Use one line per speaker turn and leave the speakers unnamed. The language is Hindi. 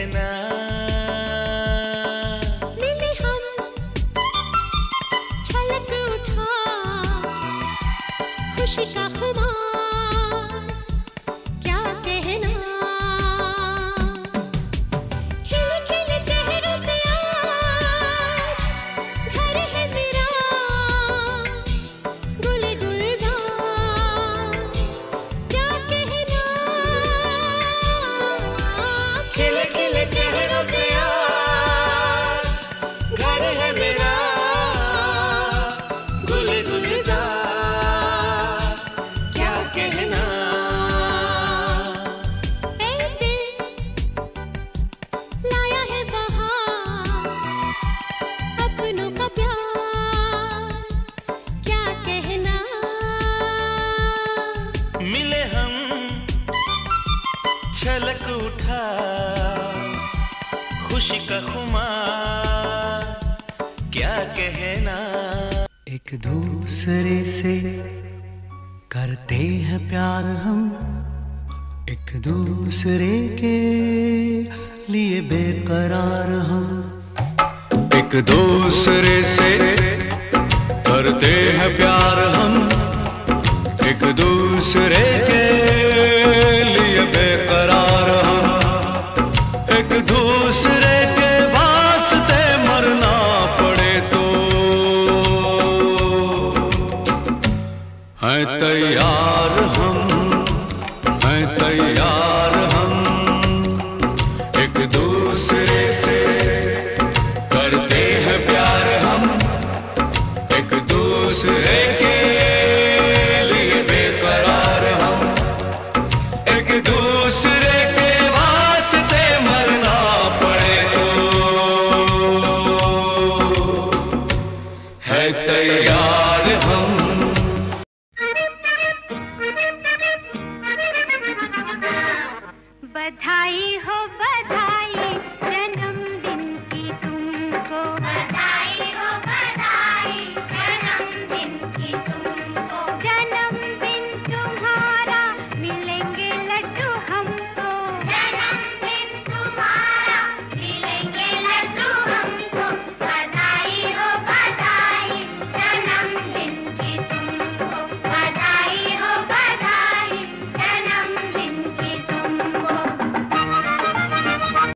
can I? रूठा, खुशी का खुमार, क्या कहना?
एक दूसरे से करते हैं प्यार हम, एक दूसरे के लिए बेकरार हम। एक दूसरे से करते हैं प्यार हम, एक दूसरे के हैं तैयार हम हैं तैयार